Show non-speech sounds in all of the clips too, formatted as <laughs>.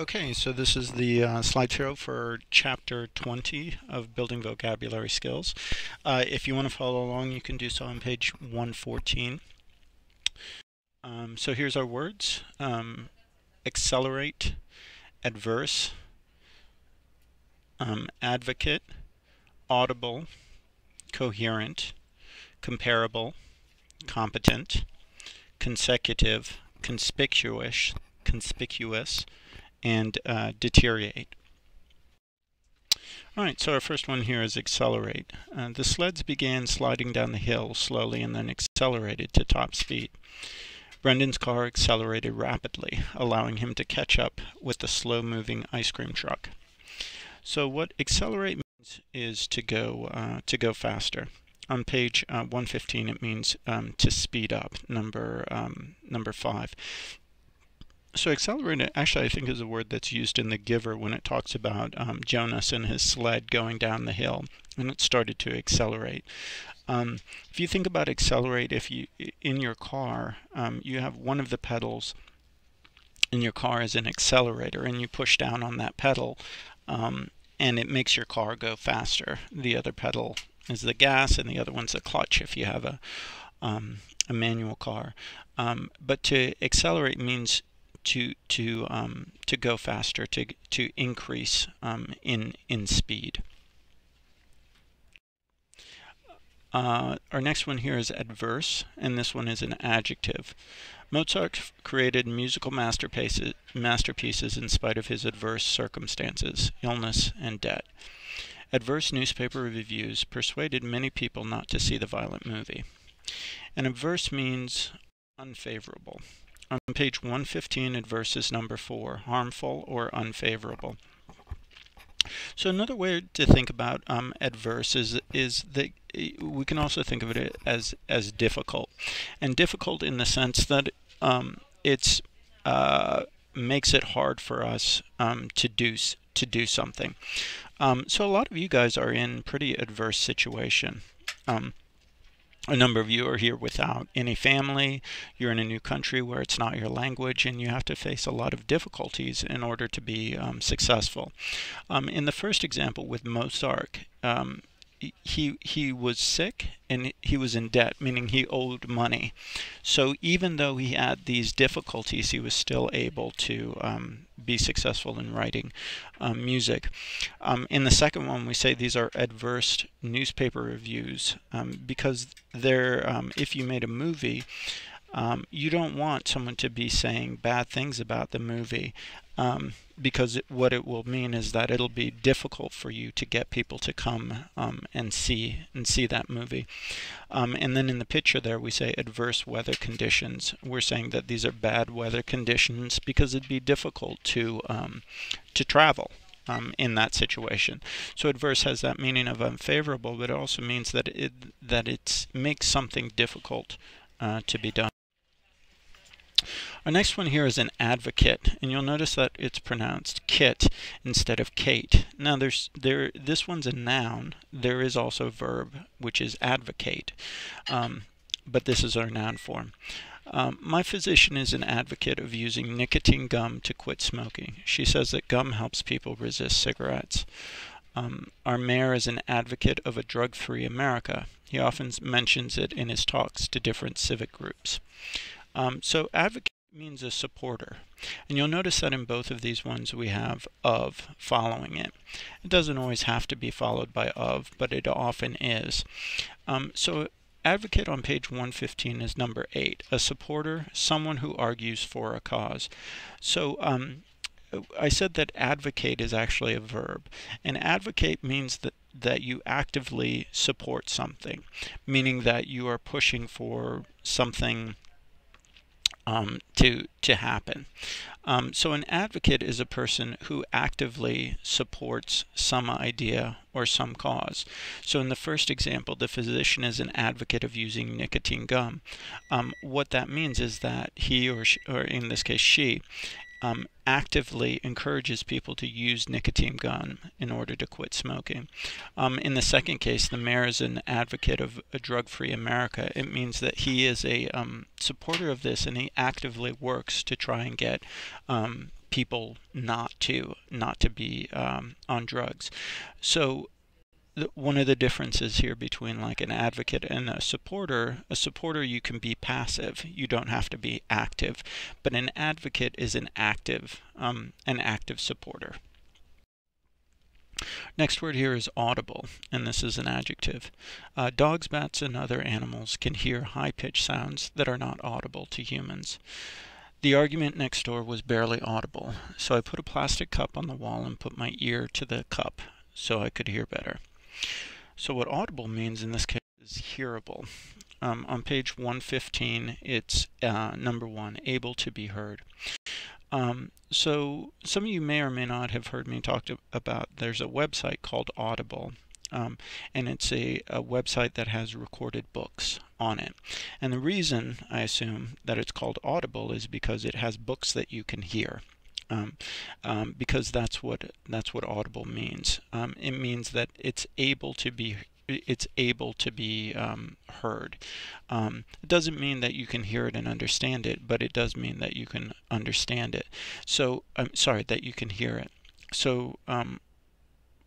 Okay, so this is the uh, slideshow for chapter 20 of Building Vocabulary Skills. Uh, if you want to follow along, you can do so on page 114. Um, so here's our words. Um, accelerate, adverse, um, advocate, audible, coherent, comparable, competent, consecutive, conspicuous, conspicuous, and uh, deteriorate. Alright, so our first one here is accelerate. Uh, the sleds began sliding down the hill slowly and then accelerated to top speed. Brendan's car accelerated rapidly, allowing him to catch up with the slow-moving ice cream truck. So what accelerate means is to go uh, to go faster. On page uh, 115, it means um, to speed up. Number um, number five. So accelerate, actually, I think is a word that's used in The Giver when it talks about um, Jonas and his sled going down the hill, and it started to accelerate. Um, if you think about accelerate, if you in your car, um, you have one of the pedals in your car as an accelerator, and you push down on that pedal, um, and it makes your car go faster. The other pedal is the gas, and the other one's the clutch. If you have a um, a manual car, um, but to accelerate means to to um, to go faster, to to increase um, in in speed. Uh, our next one here is adverse, and this one is an adjective. Mozart created musical masterpieces, masterpieces in spite of his adverse circumstances, illness, and debt. Adverse newspaper reviews persuaded many people not to see the violent movie. And adverse means unfavorable on page 115 adverse is number 4, harmful or unfavorable. So another way to think about um, adverse is is that we can also think of it as as difficult, and difficult in the sense that um, it's uh, makes it hard for us um, to do to do something. Um, so a lot of you guys are in pretty adverse situation. A number of you are here without any family. You're in a new country where it's not your language, and you have to face a lot of difficulties in order to be um, successful. Um, in the first example with Mozart, um, he he was sick and he was in debt, meaning he owed money. So even though he had these difficulties, he was still able to um, be successful in writing um, music. Um, in the second one, we say these are adverse newspaper reviews um, because they're um, if you made a movie. Um, you don't want someone to be saying bad things about the movie um, because it, what it will mean is that it'll be difficult for you to get people to come um, and see and see that movie. Um, and then in the picture there we say adverse weather conditions. We're saying that these are bad weather conditions because it'd be difficult to um, to travel. Um, in that situation. So adverse has that meaning of unfavorable, but it also means that it that it makes something difficult uh, to be done. Our next one here is an advocate, and you'll notice that it's pronounced kit instead of Kate. Now there's there this one's a noun. There is also a verb which is advocate, um, but this is our noun form. Um, my physician is an advocate of using nicotine gum to quit smoking. She says that gum helps people resist cigarettes. Um, our mayor is an advocate of a drug-free America. He often mentions it in his talks to different civic groups. Um, so advocate means a supporter. And you'll notice that in both of these ones we have of following it. It doesn't always have to be followed by of, but it often is. Um, so advocate on page 115 is number 8, a supporter, someone who argues for a cause. So um, I said that advocate is actually a verb, and advocate means that that you actively support something, meaning that you are pushing for something um, to to happen. Um, so an advocate is a person who actively supports some idea or some cause. So in the first example, the physician is an advocate of using nicotine gum. Um, what that means is that he or she, or in this case she um, actively encourages people to use nicotine gum in order to quit smoking. Um, in the second case, the mayor is an advocate of a drug-free America. It means that he is a um, supporter of this and he actively works to try and get um, people not to not to be um, on drugs. So one of the differences here between like an advocate and a supporter a supporter you can be passive you don't have to be active but an advocate is an active um, an active supporter Next word here is audible, and this is an adjective. Uh, dogs, bats, and other animals can hear high-pitched sounds that are not audible to humans. The argument next door was barely audible, so I put a plastic cup on the wall and put my ear to the cup so I could hear better. So what audible means in this case is hearable. Um, on page 115, it's uh, number one, able to be heard. Um, so some of you may or may not have heard me talk to, about there's a website called Audible. Um, and it's a, a website that has recorded books on it. And the reason I assume that it's called Audible is because it has books that you can hear. Um, um, because that's what that's what audible means. Um, it means that it's able to be it's able to be um, heard. Um, it doesn't mean that you can hear it and understand it, but it does mean that you can understand it. So I'm sorry that you can hear it. So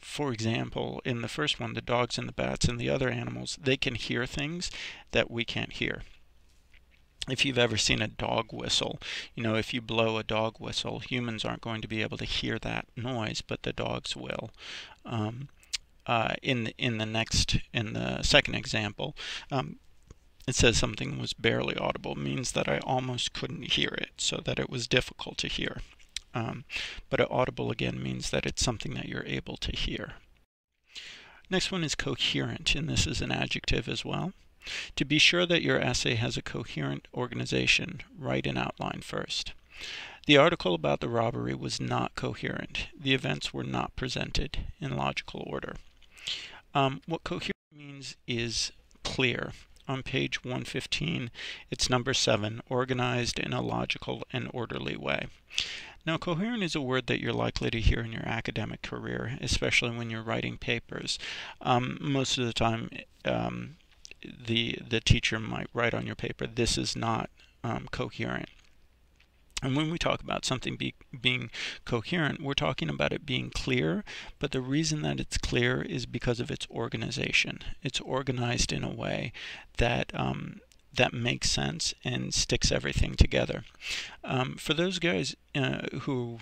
for example, in the first one, the dogs and the bats and the other animals, they can hear things that we can't hear. If you've ever seen a dog whistle, you know, if you blow a dog whistle, humans aren't going to be able to hear that noise, but the dogs will. Um, uh, in the, in the next in the second example, um, it says something was barely audible means that I almost couldn't hear it, so that it was difficult to hear. Um, but audible again means that it's something that you're able to hear. Next one is coherent, and this is an adjective as well. To be sure that your essay has a coherent organization, write an outline first. The article about the robbery was not coherent. The events were not presented in logical order. Um, what coherent means is clear. On page 115, it's number 7, organized in a logical and orderly way. Now, coherent is a word that you're likely to hear in your academic career, especially when you're writing papers. Um, most of the time, um, the the teacher might write on your paper, "This is not um, coherent." And when we talk about something be, being coherent, we're talking about it being clear, but the reason that it's clear is because of its organization. It's organized in a way that um, that makes sense and sticks everything together. Um, for those guys uh, who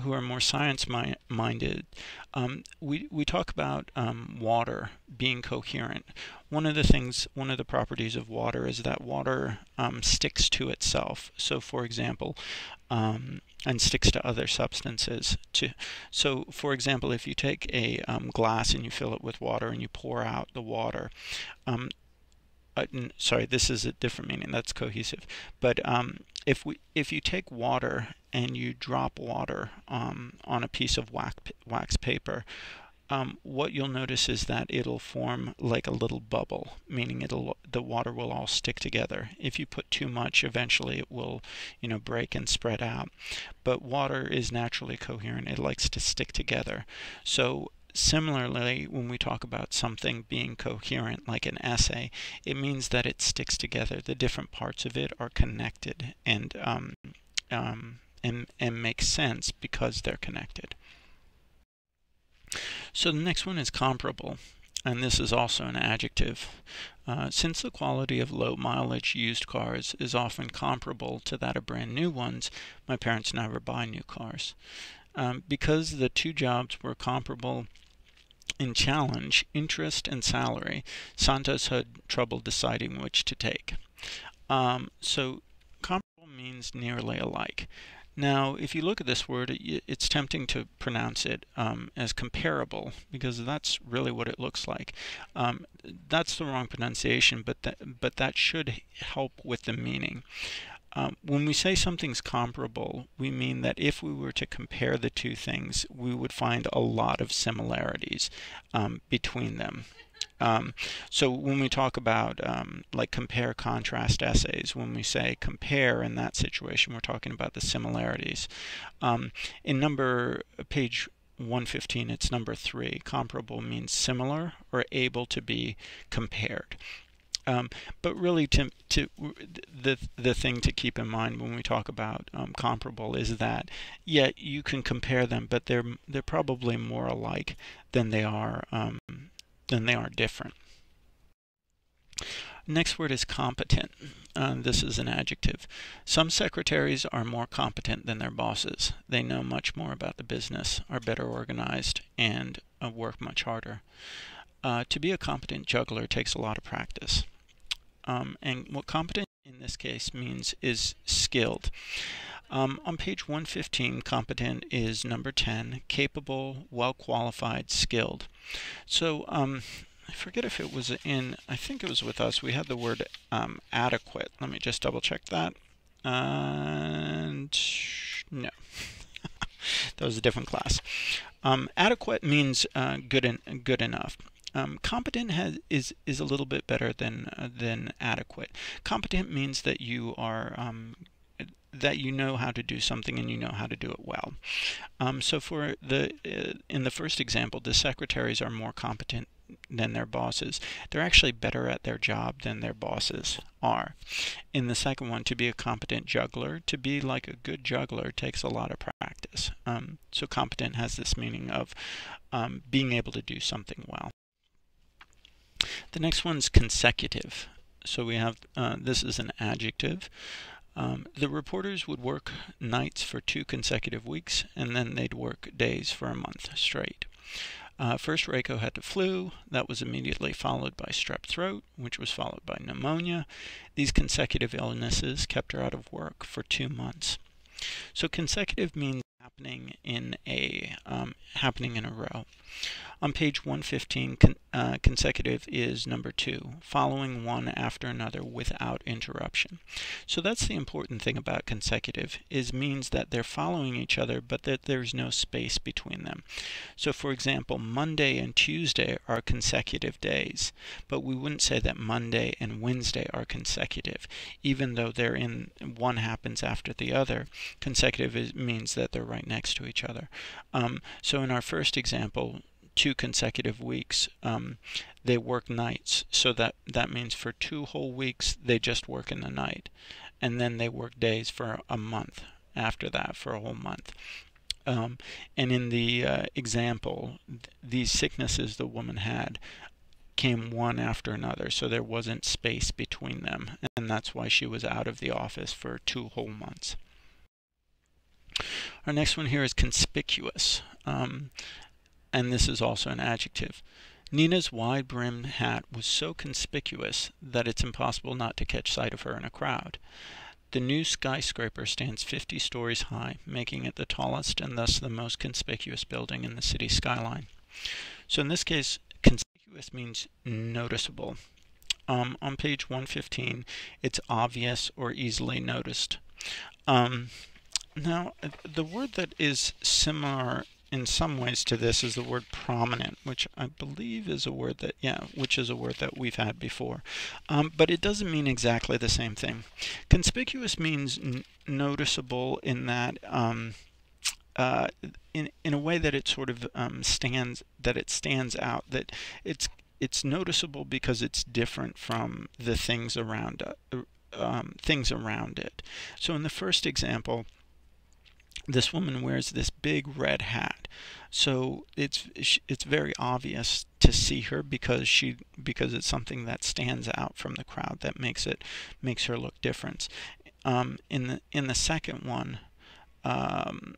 who are more science mi minded, um, we, we talk about um, water being coherent. One of the things, one of the properties of water is that water um, sticks to itself. So, for example, um, and sticks to other substances. To, so, for example, if you take a um, glass and you fill it with water and you pour out the water, um, uh, sorry, this is a different meaning. That's cohesive. But um, if we, if you take water and you drop water um, on a piece of wax, wax paper, um, what you'll notice is that it'll form like a little bubble, meaning it'll the water will all stick together. If you put too much, eventually it will, you know, break and spread out. But water is naturally coherent; it likes to stick together. So Similarly, when we talk about something being coherent, like an essay, it means that it sticks together. The different parts of it are connected and um, um, and, and make sense because they're connected. So the next one is comparable, and this is also an adjective. Uh, since the quality of low mileage used cars is often comparable to that of brand new ones, my parents never buy new cars. Um, because the two jobs were comparable in challenge, interest, and salary, Santos had trouble deciding which to take. Um, so comparable means nearly alike. Now, if you look at this word, it's tempting to pronounce it um, as comparable because that's really what it looks like. Um, that's the wrong pronunciation, but that, but that should help with the meaning. Um, when we say something's comparable, we mean that if we were to compare the two things, we would find a lot of similarities um, between them. Um, so when we talk about um, like compare contrast essays, when we say compare in that situation, we're talking about the similarities. Um, in number page 115, it's number three. Comparable means similar or able to be compared. Um, but really, to, to the the thing to keep in mind when we talk about um, comparable is that yeah, you can compare them, but they're they're probably more alike than they are um, than they are different. Next word is competent. Uh, this is an adjective. Some secretaries are more competent than their bosses. They know much more about the business, are better organized, and uh, work much harder. Uh, to be a competent juggler takes a lot of practice. Um, and what competent in this case means is skilled. Um, on page 115, competent is number 10, capable, well qualified, skilled. So um, I forget if it was in, I think it was with us, we had the word um, adequate. Let me just double check that. And no, <laughs> that was a different class. Um, adequate means uh, good, en good enough. Um, competent has, is is a little bit better than uh, than adequate. Competent means that you are um, that you know how to do something and you know how to do it well. Um, so for the uh, in the first example, the secretaries are more competent than their bosses. They're actually better at their job than their bosses are. In the second one, to be a competent juggler, to be like a good juggler takes a lot of practice. Um, so competent has this meaning of um, being able to do something well. The next one's consecutive. So we have, uh, this is an adjective. Um, the reporters would work nights for two consecutive weeks, and then they'd work days for a month straight. Uh, first, Reiko had the flu. That was immediately followed by strep throat, which was followed by pneumonia. These consecutive illnesses kept her out of work for two months. So consecutive means happening in a um, happening in a row. On page 115, con uh, consecutive is number two, following one after another without interruption. So that's the important thing about consecutive, is means that they're following each other, but that there's no space between them. So for example, Monday and Tuesday are consecutive days, but we wouldn't say that Monday and Wednesday are consecutive, even though they're in one happens after the other. Consecutive is, means that they're right next to each other. Um, so in our first example, two consecutive weeks, um, they work nights. So that, that means for two whole weeks, they just work in the night. And then they work days for a month after that, for a whole month. Um, and in the uh, example, th these sicknesses the woman had came one after another, so there wasn't space between them. And that's why she was out of the office for two whole months. Our next one here is conspicuous. Um, and this is also an adjective. Nina's wide brimmed hat was so conspicuous that it's impossible not to catch sight of her in a crowd. The new skyscraper stands 50 stories high, making it the tallest and thus the most conspicuous building in the city skyline. So in this case, conspicuous means noticeable. Um, on page 115, it's obvious or easily noticed. Um, now, the word that is similar in some ways to this is the word prominent, which I believe is a word that, yeah, which is a word that we've had before. Um, but it doesn't mean exactly the same thing. Conspicuous means noticeable in that, um, uh, in, in a way that it sort of um, stands, that it stands out, that it's, it's noticeable because it's different from the things around, uh, um, things around it. So in the first example, this woman wears this big red hat. So it's it's very obvious to see her because she because it's something that stands out from the crowd that makes it makes her look different. Um, in the in the second one um,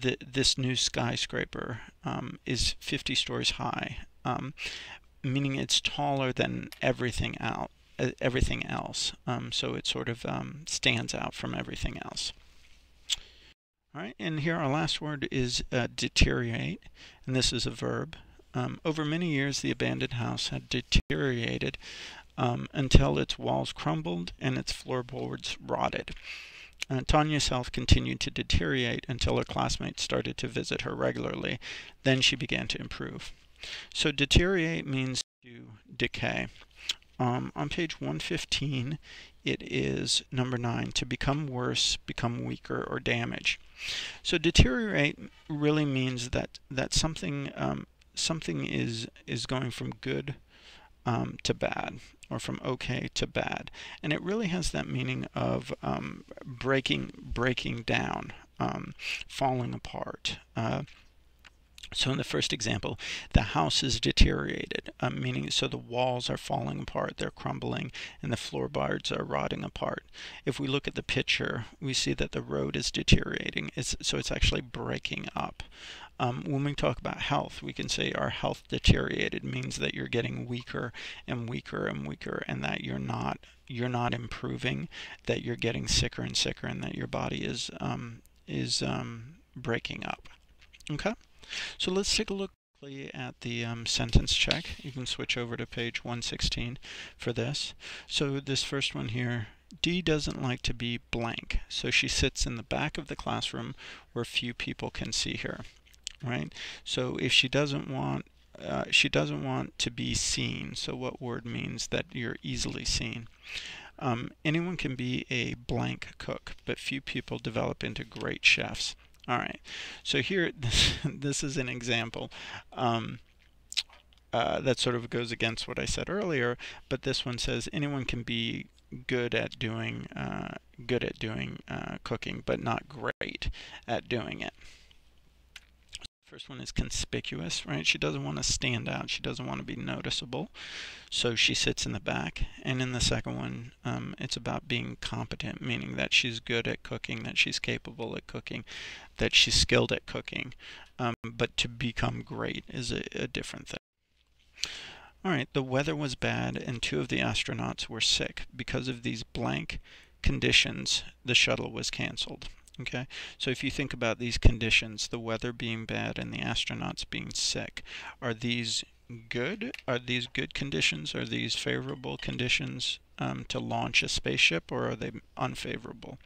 the, this new skyscraper um, is 50 stories high um, meaning it's taller than everything out everything else. Um, so it sort of um, stands out from everything else all right, and here our last word is uh, deteriorate, and this is a verb. Um, over many years, the abandoned house had deteriorated um, until its walls crumbled and its floorboards rotted. Uh, Tanya's health continued to deteriorate until her classmates started to visit her regularly. Then she began to improve. So deteriorate means to decay. Um, on page 115, it is number 9, to become worse, become weaker, or damage. So deteriorate really means that, that something, um, something is, is going from good um, to bad or from okay to bad. And it really has that meaning of um, breaking, breaking down, um, falling apart. Uh, so in the first example, the house is deteriorated, uh, meaning so the walls are falling apart, they're crumbling, and the floorboards are rotting apart. If we look at the picture, we see that the road is deteriorating, it's, so it's actually breaking up. Um, when we talk about health, we can say our health deteriorated means that you're getting weaker and weaker and weaker, and that you're not you're not improving, that you're getting sicker and sicker, and that your body is um, is um, breaking up. Okay. So let's take a look at the um, sentence check. You can switch over to page 116 for this. So this first one here, Dee doesn't like to be blank. So she sits in the back of the classroom where few people can see her. Right? So if she doesn't want uh, she doesn't want to be seen. So what word means that you're easily seen? Um, anyone can be a blank cook, but few people develop into great chefs. All right, so here, <laughs> this, this is an example um, uh, that sort of goes against what I said earlier, but this one says anyone can be good at doing uh, good at doing uh, cooking, but not great at doing it. First one is conspicuous, right? She doesn't want to stand out. She doesn't want to be noticeable. So she sits in the back. And in the second one, um, it's about being competent, meaning that she's good at cooking, that she's capable at cooking, that she's skilled at cooking. Um, but to become great is a, a different thing. All right, the weather was bad and two of the astronauts were sick. Because of these blank conditions, the shuttle was canceled. Okay, so if you think about these conditions, the weather being bad and the astronauts being sick, are these good? Are these good conditions? Are these favorable conditions um, to launch a spaceship or are they unfavorable?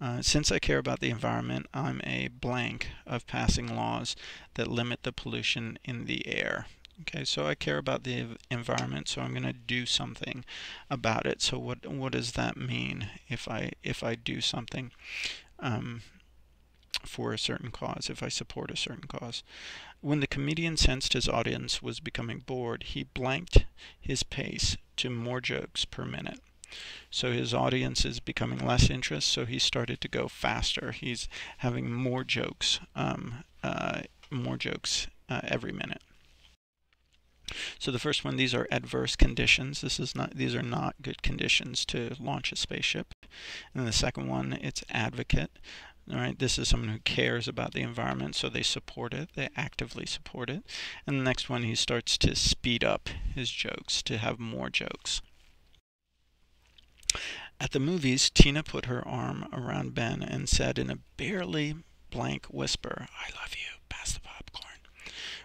Uh, since I care about the environment, I'm a blank of passing laws that limit the pollution in the air. Okay, so I care about the environment, so I'm going to do something about it. So what what does that mean if I if I do something? Um, for a certain cause, if I support a certain cause. When the comedian sensed his audience was becoming bored, he blanked his pace to more jokes per minute. So his audience is becoming less interest, so he started to go faster. He's having more jokes, um, uh, more jokes uh, every minute. So the first one, these are adverse conditions. This is not; these are not good conditions to launch a spaceship. And the second one, it's advocate. All right, this is someone who cares about the environment, so they support it. They actively support it. And the next one, he starts to speed up his jokes, to have more jokes. At the movies, Tina put her arm around Ben and said in a barely blank whisper, I love you, pass the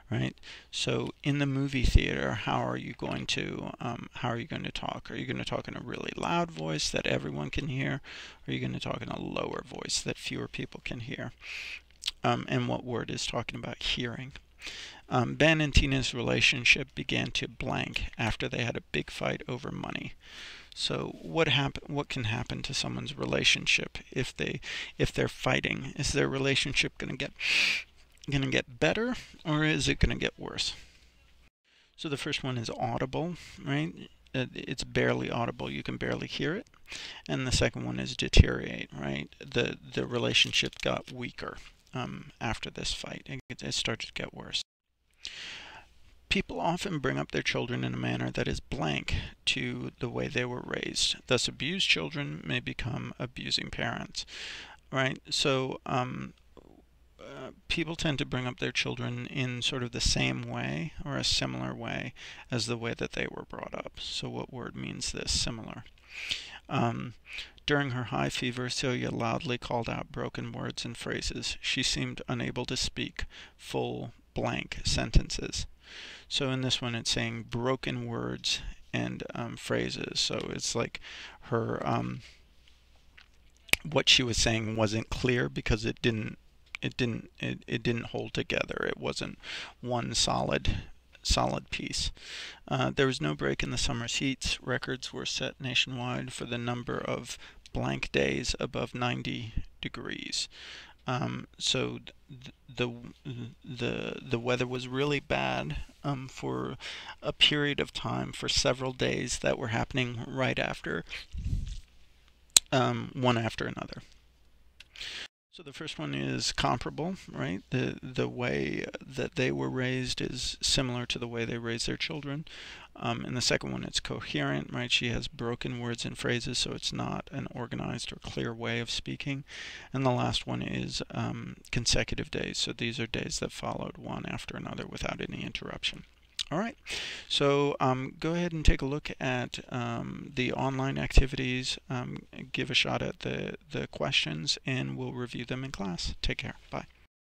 right? So in the movie theater, how are you going to um, how are you going to talk? Are you going to talk in a really loud voice that everyone can hear? Or are you going to talk in a lower voice that fewer people can hear? Um, and what word is talking about hearing? Um, ben and Tina's relationship began to blank after they had a big fight over money. So what happen? What can happen to someone's relationship if they if they're fighting? Is their relationship going to get going to get better or is it going to get worse? So the first one is audible, right? It's barely audible. You can barely hear it. And the second one is deteriorate, right? The the relationship got weaker um, after this fight. It, it started to get worse. People often bring up their children in a manner that is blank to the way they were raised. Thus, abused children may become abusing parents, right? So, um, people tend to bring up their children in sort of the same way or a similar way as the way that they were brought up. So what word means this? Similar. Um, during her high fever, Celia loudly called out broken words and phrases. She seemed unable to speak full blank sentences. So in this one, it's saying broken words and um, phrases. So it's like her um, what she was saying wasn't clear because it didn't it didn't it, it didn't hold together. It wasn't one solid solid piece. Uh, there was no break in the summer's heats. Records were set nationwide for the number of blank days above 90 degrees. Um, so th the the the weather was really bad um, for a period of time for several days that were happening right after um, one after another. So the first one is comparable, right? The the way that they were raised is similar to the way they raise their children. Um, and the second one, it's coherent, right? She has broken words and phrases, so it's not an organized or clear way of speaking. And the last one is um, consecutive days. So these are days that followed one after another without any interruption. All right, so um, go ahead and take a look at um, the online activities, um, give a shot at the, the questions, and we'll review them in class. Take care. Bye.